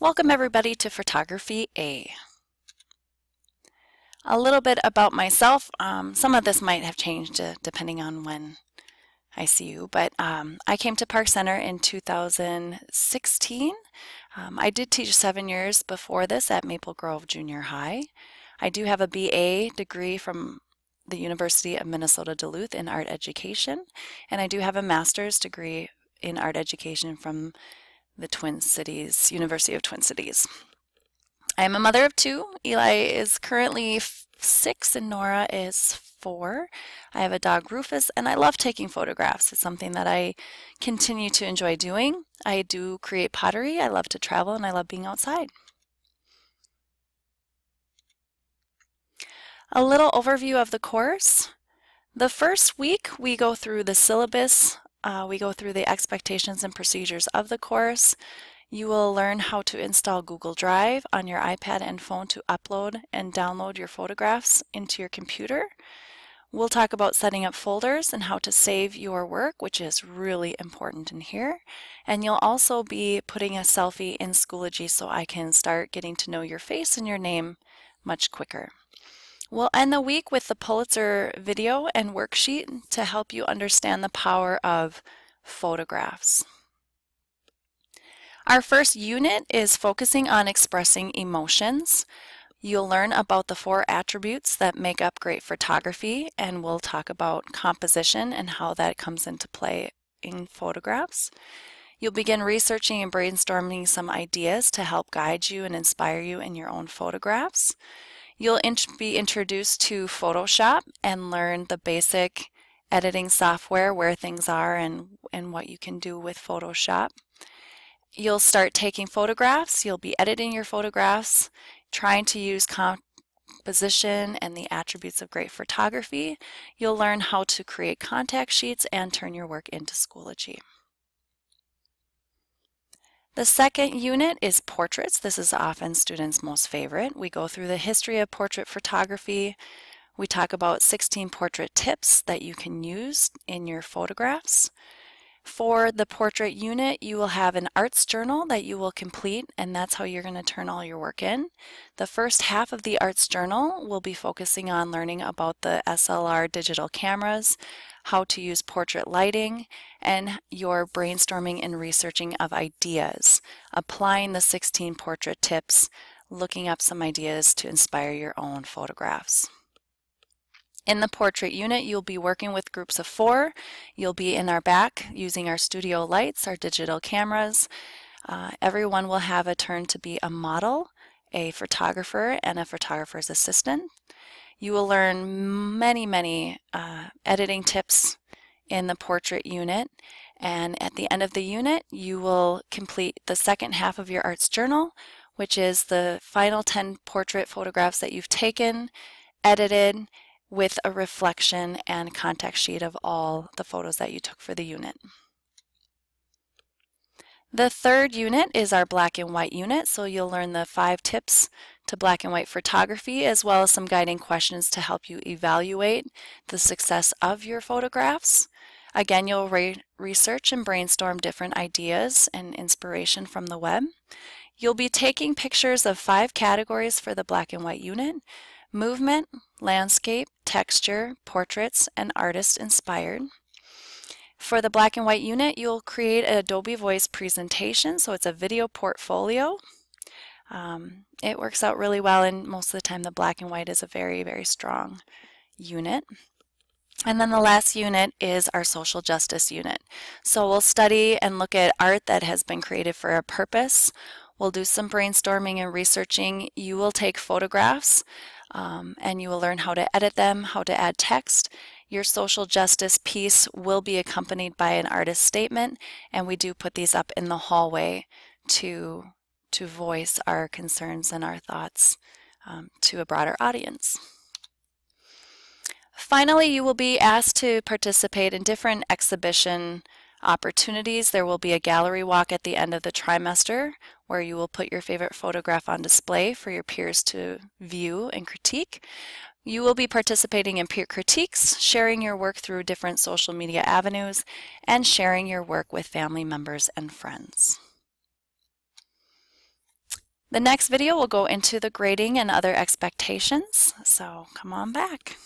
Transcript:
Welcome everybody to Photography A. A little bit about myself. Um, some of this might have changed uh, depending on when I see you, but um, I came to Park Center in 2016. Um, I did teach seven years before this at Maple Grove Junior High. I do have a BA degree from the University of Minnesota Duluth in art education, and I do have a master's degree in art education from the Twin Cities, University of Twin Cities. I am a mother of two. Eli is currently six and Nora is four. I have a dog, Rufus, and I love taking photographs. It's something that I continue to enjoy doing. I do create pottery. I love to travel and I love being outside. A little overview of the course. The first week we go through the syllabus uh, we go through the expectations and procedures of the course. You will learn how to install Google Drive on your iPad and phone to upload and download your photographs into your computer. We'll talk about setting up folders and how to save your work, which is really important in here. And you'll also be putting a selfie in Schoology so I can start getting to know your face and your name much quicker. We'll end the week with the Pulitzer video and worksheet to help you understand the power of photographs. Our first unit is focusing on expressing emotions. You'll learn about the four attributes that make up great photography and we'll talk about composition and how that comes into play in photographs. You'll begin researching and brainstorming some ideas to help guide you and inspire you in your own photographs. You'll be introduced to Photoshop and learn the basic editing software, where things are and, and what you can do with Photoshop. You'll start taking photographs. You'll be editing your photographs, trying to use composition and the attributes of great photography. You'll learn how to create contact sheets and turn your work into Schoology. The second unit is portraits. This is often students' most favorite. We go through the history of portrait photography. We talk about 16 portrait tips that you can use in your photographs. For the portrait unit, you will have an arts journal that you will complete, and that's how you're going to turn all your work in. The first half of the arts journal will be focusing on learning about the SLR digital cameras, how to use portrait lighting, and your brainstorming and researching of ideas, applying the 16 portrait tips, looking up some ideas to inspire your own photographs. In the portrait unit, you'll be working with groups of four. You'll be in our back using our studio lights, our digital cameras. Uh, everyone will have a turn to be a model, a photographer, and a photographer's assistant. You will learn many, many uh, editing tips in the portrait unit. And at the end of the unit, you will complete the second half of your arts journal, which is the final 10 portrait photographs that you've taken, edited, with a reflection and contact sheet of all the photos that you took for the unit. The third unit is our black and white unit, so you'll learn the five tips to black and white photography as well as some guiding questions to help you evaluate the success of your photographs. Again, you'll re research and brainstorm different ideas and inspiration from the web. You'll be taking pictures of five categories for the black and white unit, movement, landscape, texture, portraits, and artist inspired. For the black and white unit, you'll create an Adobe Voice presentation, so it's a video portfolio. Um, it works out really well, and most of the time the black and white is a very, very strong unit. And then the last unit is our social justice unit. So we'll study and look at art that has been created for a purpose. We'll do some brainstorming and researching. You will take photographs um, and you will learn how to edit them, how to add text. Your social justice piece will be accompanied by an artist statement, and we do put these up in the hallway to, to voice our concerns and our thoughts um, to a broader audience. Finally, you will be asked to participate in different exhibition opportunities. There will be a gallery walk at the end of the trimester where you will put your favorite photograph on display for your peers to view and critique. You will be participating in peer critiques, sharing your work through different social media avenues, and sharing your work with family members and friends. The next video will go into the grading and other expectations, so come on back.